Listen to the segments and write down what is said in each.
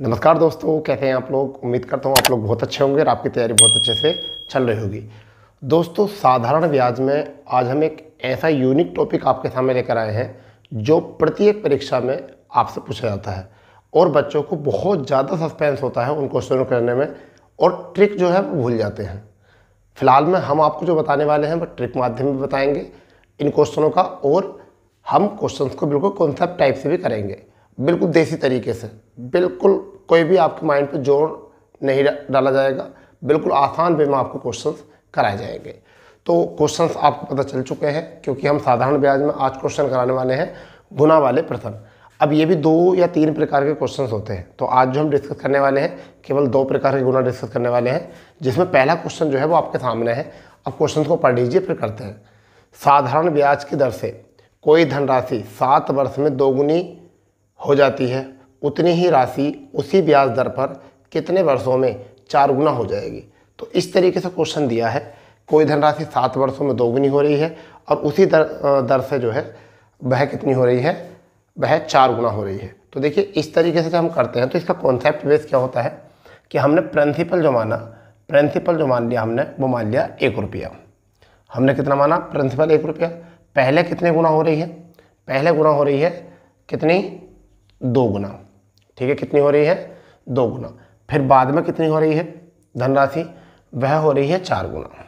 नमस्कार दोस्तों, कैसे हैं आप लोग? उम्मीद करता हूँ आप लोग बहुत अच्छे होंगे और आपकी तैयारी बहुत अच्छे से चल रही होगी। दोस्तों, साधारण ब्याज में आज हम एक ऐसा यूनिक टॉपिक आपके सामने लेकर आए हैं, जो प्रत्येक परीक्षा में आपसे पूछा जाता है और बच्चों को बहुत ज़्यादा सस्पेंस होता है उन क्वेश्चनों करने में और ट्रिक जो है वो भूल जाते हैं। फ़िलहाल में हम आपको जो बताने वाले हैं, वो ट्रिक माध्यम में बताएँगे इन क्वेश्चनों का और हम क्वेश्चंस को बिल्कुल कॉन्सेप्ट टाइप से भी करेंगे। बिल्कुल देसी तरीके से। बिल्कुल कोई भी आपके माइंड पर ज़ोर नहीं डाला जाएगा। बिल्कुल आसान वे में आपको क्वेश्चंस कराए जाएँगे। तो क्वेश्चंस आपको पता चल चुके हैं, क्योंकि हम साधारण ब्याज में आज क्वेश्चन कराने वाले हैं, गुना वाले प्रश्न अब ये भी दो या तीन प्रकार के क्वेश्चंस होते हैं। तो आज जो हम डिस्कस करने वाले हैं, केवल दो प्रकार के गुना डिस्कस करने वाले हैं, जिसमें पहला क्वेश्चन जो है वो आपके सामने है। अब क्वेश्चन को पढ़ लीजिए, फिर करते हैं। साधारण ब्याज की दर से कोई धनराशि सात वर्ष में दोगुनी हो जाती है, उतनी ही राशि उसी ब्याज दर पर कितने वर्षों में चार गुना हो जाएगी। तो इस तरीके से क्वेश्चन दिया है। कोई धनराशि सात वर्षों में दोगुनी हो रही है और उसी दर दर से जो है, वह कितनी हो रही है, वह चार गुना हो रही है। तो देखिए, इस तरीके से जब हम करते हैं तो इसका कॉन्सेप्ट बेस क्या होता है कि हमने प्रिंसिपल जो माना प्रिंसिपल जो मान लिया हमने, वो मान लिया एक रुपया। हमने कितना माना? प्रिंसिपल एक रुपया। पहले कितने गुना हो रही है? पहले गुना हो रही है कितनी? दो गुना। ठीक है, कितनी हो रही है? दो गुना। फिर बाद में कितनी हो रही है? धनराशि, वह हो रही है चार गुना।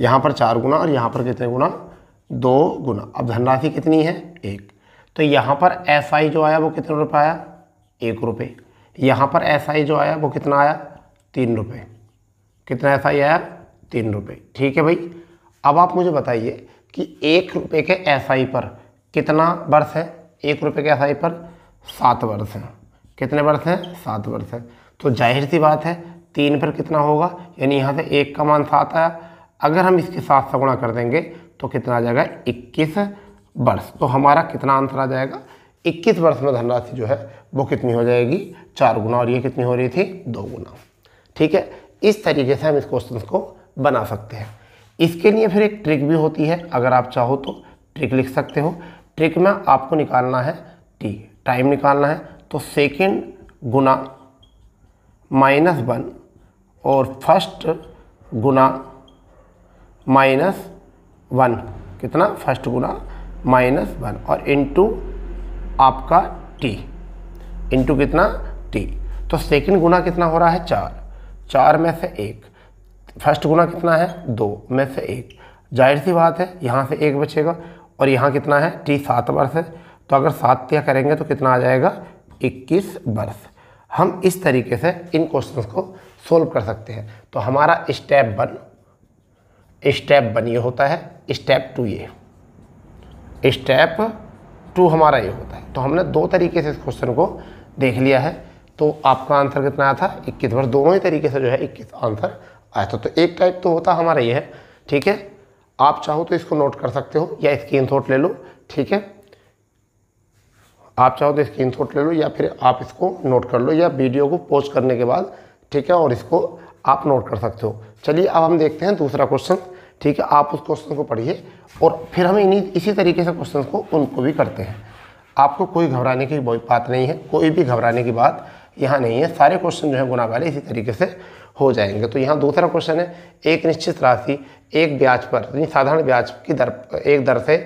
यहाँ पर चार गुना और यहाँ पर कितने गुना? दो गुना। अब धनराशि कितनी है? एक। तो यहाँ पर एस आई जो आया वो कितने रुपये आया? एक रुपये यहाँ पर एस आई जो आया वो कितना आया? तीन रुपये कितना एस आई आया? तीन रुपये ठीक है भाई? अब आप मुझे बताइए कि एक रुपये के एस आई पर कितना वर्ष है? एक रुपये के एस पर? सात वर्ष हैं। कितने वर्ष हैं? सात वर्ष हैं। तो ज़ाहिर सी बात है, तीन पर कितना होगा? यानी यहाँ से एक का मान सात आया। अगर हम इसके साथ से गुणा कर देंगे तो कितना आ जाएगा? इक्कीस वर्ष। तो हमारा कितना आंसर आ जाएगा? इक्कीस वर्ष में धनराशि जो है, वो कितनी हो जाएगी? चार गुना। और ये कितनी हो रही थी? दो गुना। ठीक है? इस तरीके से हम इस क्वेश्चन को बना सकते हैं। इसके लिए फिर एक ट्रिक भी होती है। अगर आप चाहो तो ट्रिक लिख सकते हो। ट्रिक में आपको निकालना है टी, टाइम निकालना है तो सेकेंड गुना माइनस वन और फ़र्स्ट गुना माइनस वन। कितना? फ़र्स्ट गुना माइनस वन और इनटू आपका टी। इनटू कितना? टी। तो सेकंड गुना कितना हो रहा है? चार। चार में से एक। फ़र्स्ट गुना कितना है? दो। में से एक। ज़ाहिर सी बात है, यहाँ से एक बचेगा। और यहाँ कितना है? टी सात वर्ष है। तो अगर सात तिया करेंगे तो कितना आ जाएगा? इक्कीस वर्ष हम इस तरीके से इन क्वेश्चंस को सोल्व कर सकते हैं। तो हमारा स्टेप वन स्टेप वन ये होता है स्टेप टू ये। स्टेप टू हमारा ये होता है। तो हमने दो तरीके से इस क्वेश्चन को देख लिया है। तो आपका आंसर कितना आया था? इक्कीस। वर्ष दोनों ही तरीके से जो है इक्कीस आंसर आया था। तो एक टाइप तो होता हमारा ये है। ठीक है? आप चाहो तो इसको नोट कर सकते हो, या स्क्रीन ले लो, ठीक है? आप चाहो तो स्क्रीन ले लो, या फिर आप इसको नोट कर लो, या वीडियो को पोस्ट करने के बाद, ठीक है? और इसको आप नोट कर सकते हो। चलिए, अब हम देखते हैं दूसरा क्वेश्चन ठीक है? आप उस क्वेश्चन को पढ़िए, और फिर हम इन्हीं, इसी तरीके से क्वेश्चन को, उनको भी करते हैं। आपको कोई घबराने की बात नहीं है, कोई भी घबराने की बात यहाँ नहीं है। सारे क्वेश्चन जो है गुना वाले इसी तरीके से हो जाएँगे। तो यहाँ दूसरा क्वेश्चन है। एक निश्चित राशि एक ब्याज पर यानी साधारण ब्याज की दर एक दर से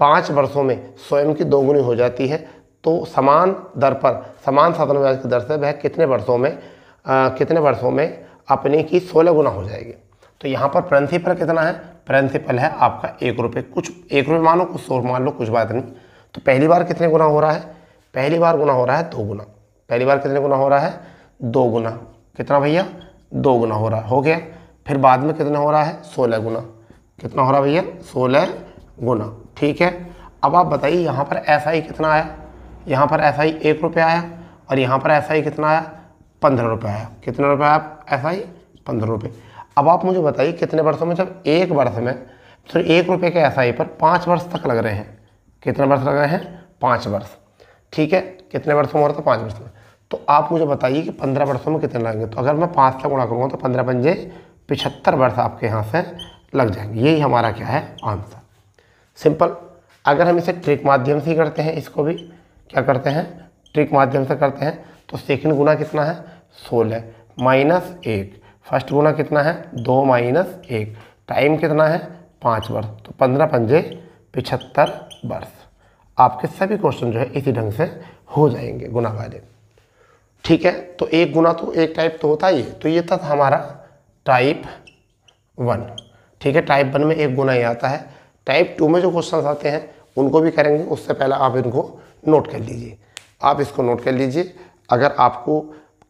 पाँच वर्षों में स्वयं की दोगुनी हो जाती है। तो समान दर पर समान साधारण ब्याज की दर से वह कितने वर्षों में आ, कितने वर्षों में अपने की सोलह गुना हो जाएगी। तो यहाँ पर प्रिंसिपल कितना है? प्रिंसिपल है आपका एक रुपये। कुछ एक रुपये मान लो कुछ सौ मान लो कुछ बात नहीं। तो पहली बार कितने गुना हो रहा है? पहली बार गुना हो रहा है दो गुना। पहली बार कितने गुना हो रहा है? दो गुना। कितना भैया? दो गुना हो रहा है। हो गया? फिर बाद में कितना हो रहा है? सोलह गुना। कितना हो रहा भैया? सोलह गुना। ठीक है? अब आप बताइए, यहाँ पर ऐसा ही कितना आया? यहाँ पर ऐसा ही एक रुपये आया और यहाँ पर ऐसा ही कितना आया? पंद्रह रुपये आया। कितने रुपये आया ऐसा ही पंद्रह रुपये। अब आप मुझे बताइए, कितने वर्षों में? जब एक वर्ष में तो एक रुपये के एस आई पर पाँच वर्ष तक लग रहे हैं। कितने वर्ष लग रहे हैं? पाँच वर्ष। ठीक है? कितने वर्षों में हो रहा था? पाँच वर्ष में। तो आप मुझे बताइए कि पंद्रह वर्षों में कितने लगेंगे? तो अगर मैं पाँच से गुणा करूँगा तो पंद्रह पंजे पिछहत्तर वर्ष आपके यहाँ से लग जाएँगे। यही हमारा क्या है आंसर। सिंपल। अगर हम इसे ट्रिक माध्यम से ही करते हैं, इसको भी क्या करते हैं? ट्रिक माध्यम से करते हैं तो सेकंड गुना कितना है? सोलह। माइनस एक। फ़र्स्ट गुना कितना है? दो माइनस एक। टाइम कितना है? पाँच वर्ष। तो पंद्रह पंजे पिछहत्तर वर्ष। आपके सभी क्वेश्चन जो है इसी ढंग से हो जाएँगे गुना वाले। ठीक है? तो एक गुना तो एक टाइप तो होता ही है। तो ये था हमारा टाइप वन ठीक है? टाइप वन में एक गुना ही आता है। टाइप टू में जो क्वेश्चन आते हैं, उनको भी करेंगे। उससे पहले आप इनको नोट कर लीजिए। आप इसको नोट कर लीजिए। अगर आपको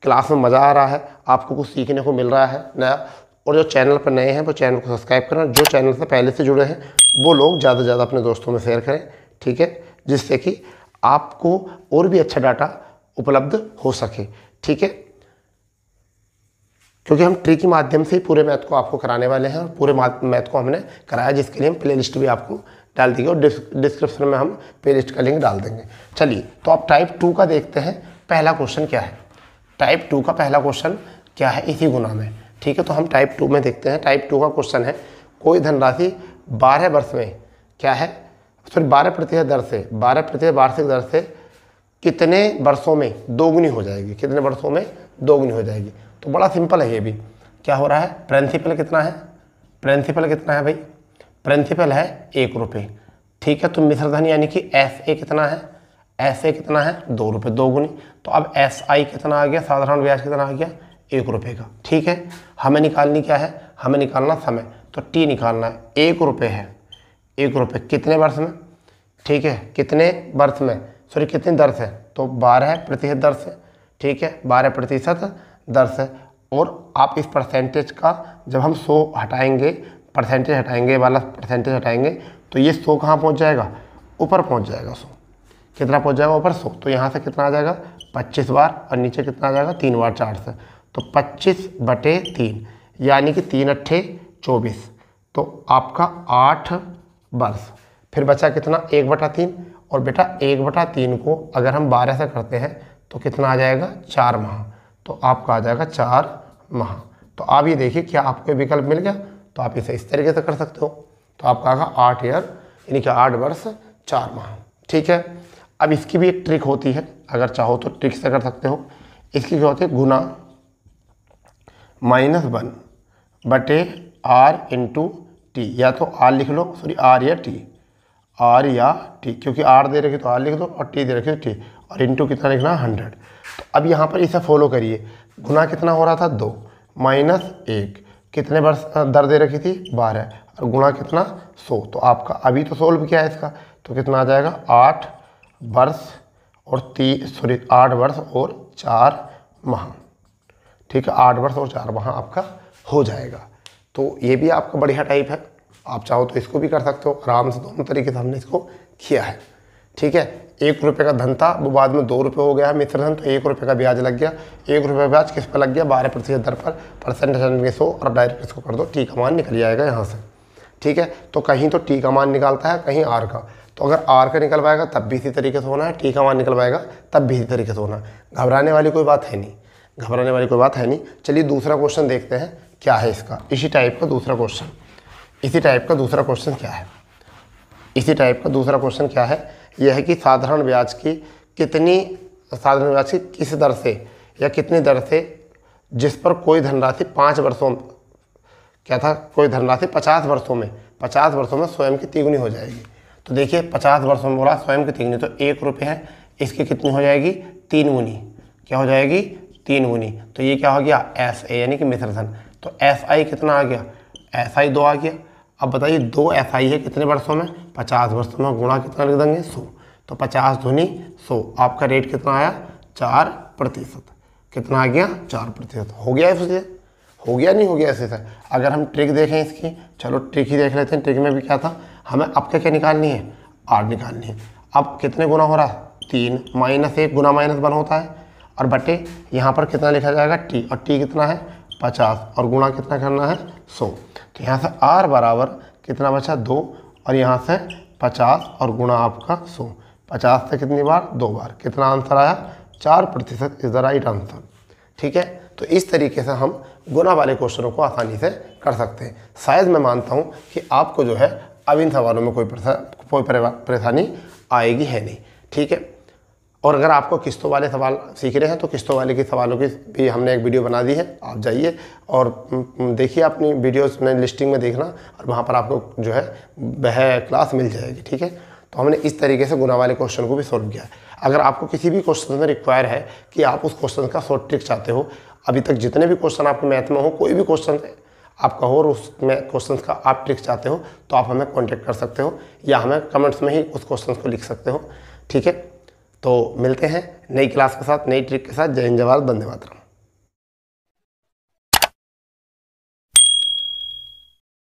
क्लास में मज़ा आ रहा है, आपको कुछ सीखने को मिल रहा है, नया, और जो चैनल पर नए हैं, वो चैनल को सब्सक्राइब करना। जो चैनल से पहले से जुड़े हैं, वो लोग ज़्यादा से ज़्यादा अपने दोस्तों में शेयर करें। ठीक है? जिससे कि आपको और भी अच्छा डाटा उपलब्ध हो सके। ठीक है? क्योंकि हम ट्री के माध्यम से ही पूरे मैथ को आपको कराने वाले हैं और पूरे मैथ को हमने कराया, जिसके लिए हम प्ले लिस्ट भी आपको डाल देंगे और डिस्क्रिप्शन में हम प्ले लिस्ट का लिंक डाल देंगे। चलिए तो आप टाइप टू का देखते हैं। पहला क्वेश्चन क्या है? टाइप टू का पहला क्वेश्चन क्या है? इसी गुना में। ठीक है? तो हम टाइप टू में देखते हैं। टाइप टू का क्वेश्चन है, कोई धनराशि बारह वर्ष में क्या है? सॉरी बारह प्रतिशत दर से, बारह प्रतिशत वार्षिक दर से कितने वर्षों में दोगुनी हो जाएगी? कितने वर्षों में दोगुनी हो जाएगी? तो बड़ा सिंपल है ये भी। क्या हो रहा है? प्रिंसिपल कितना है? प्रिंसिपल कितना है भाई? प्रिंसिपल है एक रुपये ठीक है तो मिश्रधन यानी कि एस ए कितना है? एस ए कितना है? दो रुपये दो गुनी तो अब एस आई कितना आ गया? साधारण ब्याज कितना आ गया? एक रुपये का। ठीक है, हमें निकालनी क्या है? हमें निकालना समय। तो टी निकालना है। एक रुपये है। एक रुपये कितने वर्ष में? ठीक है, कितने वर्ष में? सॉरी कितनी दर से तो बारह प्रतिशत दर से ठीक है, बारह प्रतिशत दर से और आप इस परसेंटेज का जब हम सौ हटाएँगे परसेंटेज हटाएँगे वाला परसेंटेज हटाएँगे तो ये सौ कहाँ पहुँच जाएगा? ऊपर पहुँच जाएगा सौ। कितना पहुँच जाएगा ऊपर? सौ। तो यहाँ से कितना आ जाएगा? पच्चीस बार। और नीचे कितना आ जाएगा? तीन बार चार से। तो पच्चीस बटे तीन, यानी कि तीन अट्ठे चौबीस। तो आपका आठ वर्ष फिर बचा कितना? एक बटा तीन। और बेटा एक बटा तीन को अगर हम बारह से करते हैं तो कितना आ जाएगा? चार माह। तो आपका आ जाएगा चार माह। तो आप ये देखिए क्या आपको विकल्प मिल गया। तो आप इसे इस तरीके से कर सकते हो। तो आपका आएगा आठ ईयर, यानी कि आठ वर्ष, चार माह। ठीक है? अब इसकी भी एक ट्रिक होती है। अगर चाहो तो ट्रिक से कर सकते हो। इसकी क्या होती है? गुना माइनस वन बटे आर इंटू टी। या तो आर लिख लो, सॉरी, आर या टी। आर या टी, क्योंकि आर दे रखी तो आर लिख दो और टी दे रखी तो टी, और इंटू कितना लिखना हंड्रेड। तो अब यहाँ पर इसे फॉलो करिए। गुना कितना हो रहा था? दो। माइनस एक। कितने वर्ष दर दे रखी थी? बारह। और गुणा कितना? सौ। तो आपका अभी तो सोल्व किया है इसका। तो कितना आ जाएगा? आठ वर्ष और ती सॉरी आठ वर्ष और चार माह। ठीक है? आठ वर्ष और चार माह आपका हो जाएगा। तो ये भी आपका बढ़िया टाइप है। आप चाहो तो इसको भी कर सकते हो। आराम से दोनों तरीके से हमने इसको किया है। ठीक है? एक रुपये का धन था वो बाद में दो रुपये हो गया है मित्र धन तो एक रुपये का ब्याज लग गया। एक रुपये ब्याज किस पर लग गया? बारह प्रतिशत दर पर, परसेंट सौ, और डायरेक्ट इसको कर दो टी का मान निकल जाएगा यहाँ से। ठीक है? तो कहीं तो टी का मान निकालता है, कहीं आर का। तो अगर आर का निकल पाएगा तब भी इसी तरीके से होना है टी का मान निकल पाएगा तब भी इसी तरीके से होना है। घबराने वाली कोई बात है नहीं। घबराने वाली कोई बात है नहीं। चलिए दूसरा क्वेश्चन देखते हैं, क्या है इसका? इसी टाइप का दूसरा क्वेश्चन इसी टाइप का दूसरा क्वेश्चन क्या है? इसी टाइप का दूसरा क्वेश्चन क्या है? यह है कि साधारण ब्याज की कितनी, साधारण ब्याज की किस दर से या कितनी दर से जिस पर कोई धनराशि पाँच वर्षों, क्या था? कोई धनराशि पचास वर्षों में, पचास वर्षों में स्वयं की तिगुनी हो जाएगी। तो देखिए, पचास वर्षों में बोला स्वयं की तिगुनी तो एक रुपये है, इसकी कितनी हो जाएगी? तीन गुनी। क्या हो जाएगी? तीन गुनी। तो ये क्या हो गया? एस ए यानी कि मिश्र धन तो एस आई कितना आ गया? एस आई दो आ गया। अब बताइए, दो एफ़ आई है कितने वर्षों में? पचास वर्षों में गुणा कितना लिख देंगे? सौ। तो पचास धुनी सौ। आपका रेट कितना आया? चार प्रतिशत। कितना आ गया? चार प्रतिशत। हो गया इससे हो गया नहीं हो गया ऐसे से? अगर हम ट्रिक देखें इसकी, चलो ट्रिक ही देख लेते हैं। ट्रिक में भी क्या था? हमें अब क्या क्या निकालनी है? आठ निकालनी है। अब कितने गुना हो रहा है? तीन। माइनस एक गुना माइनस वन होता है। और बटे, यहाँ पर कितना लिखा जाएगा? टी और टी कितना है? पचास और गुणा कितना करना है सौ। तो यहाँ से आर बराबर कितना बचा? दो। और यहाँ से पचास और गुणा आपका सौ। पचास से कितनी बार? दो बार। कितना आंसर आया? चार प्रतिशत इज़ द राइट आंसर। ठीक है? तो इस तरीके से हम गुना वाले क्वेश्चनों को आसानी से कर सकते हैं। शायद मैं मानता हूँ कि आपको जो है, अब इन सवालों में कोई कोई परेशानी आएगी है नहीं। ठीक है? और अगर आपको किस्तों वाले सवाल सीख रहे हैं तो किस्तों वाले के सवालों की भी हमने एक वीडियो बना दी है, आप जाइए और देखिए अपनी वीडियोस में लिस्टिंग में देखना और वहाँ पर आपको जो है, वह क्लास मिल जाएगी, ठीक है? तो हमने इस तरीके से गुना वाले क्वेश्चन को भी सॉल्व किया है। अगर आपको किसी भी क्वेश्चन में रिक्वायर है कि आप उस क्वेश्चन का शॉर्ट ट्रिक चाहते हो, अभी तक जितने भी क्वेश्चन आपके मैथ में हो, कोई भी क्वेश्चन आपका हो और उसमें क्वेश्चन का आप ट्रिक चाहते हो तो आप हमें कॉन्टेक्ट कर सकते हो या हमें कमेंट्स में ही उस क्वेश्चन को लिख सकते हो, ठीक है? तो मिलते हैं नई क्लास के साथ, नई ट्रिक के साथ। जय हिंद जवाहर बंदे मातरम।